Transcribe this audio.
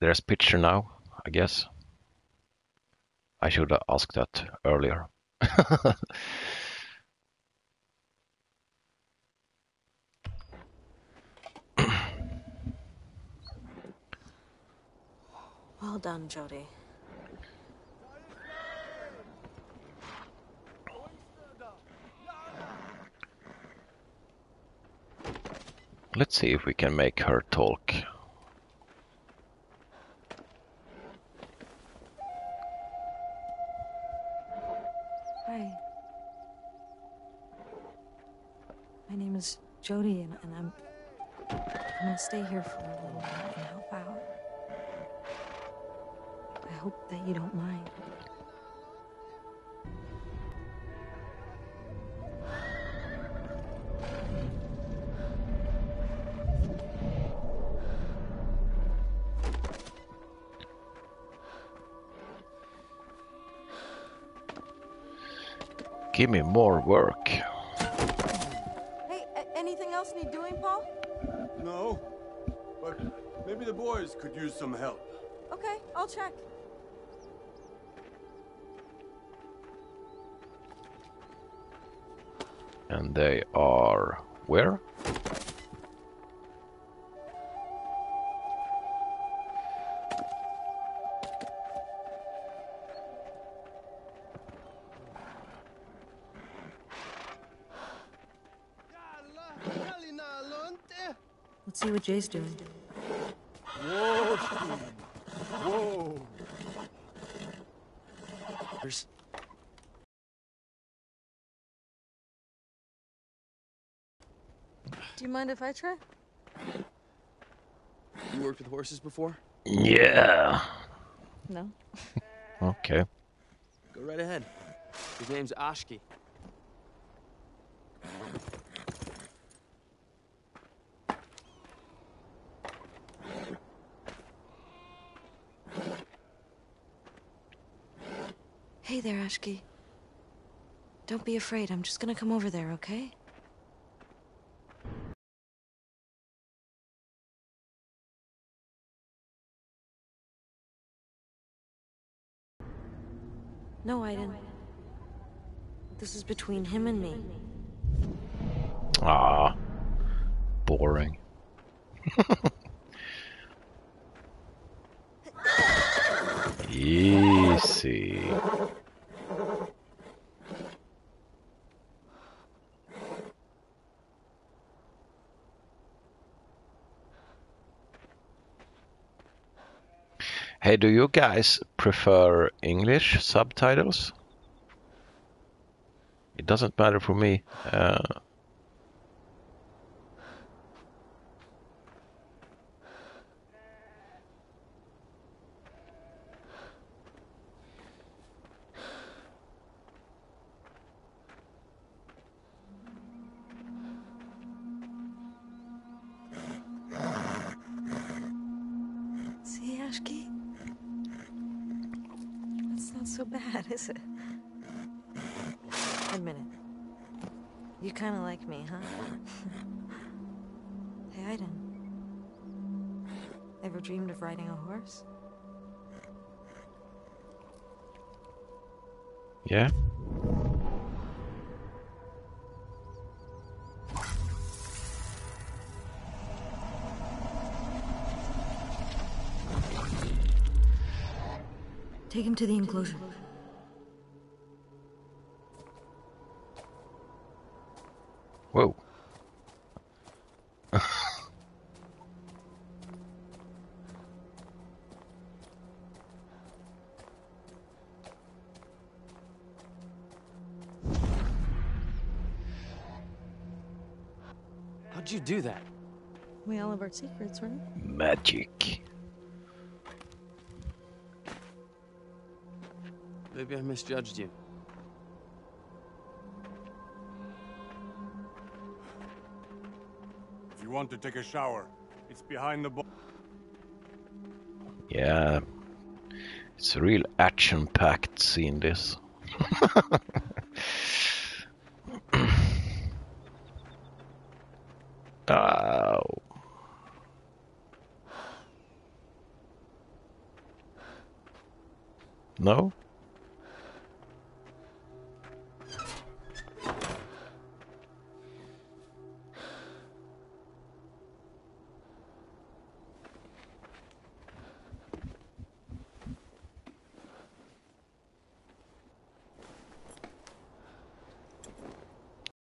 there's picture now, I guess. I should have asked that earlier. Well done, Jodie. Let's see if we can make her talk. My name is Jodie, and, and I'm I'm gonna stay here for a little while and help out. I hope that you don't mind. Give me more work. Hey, a- anything else need doing, Paul? No, but maybe the boys could use some help. Okay, I'll check. And they are where? Let's see what Jay's doing. Whoa, Steve. Whoa. There's Do you mind if I try? you worked with horses before? Yeah. No. Okay. Go right ahead. His name's Ashki. Hey there, Ashki. Don't be afraid. I'm just gonna come over there, okay? No, I didn't. This is between him and me. Ah. Boring. Easy. Hey, do you guys prefer English subtitles? It doesn't matter for me. Uh, not so bad, is it? Admit it. You kind of like me, huh? hey, Aiden. Ever dreamed of riding a horse? yeah. Take him to the enclosure. Whoa. How'd you do that? We all have our secrets, right? Magic. Maybe I misjudged you. If you want to take a shower, it's behind the bo- Yeah. It's a real action packed scene, this. oh. No?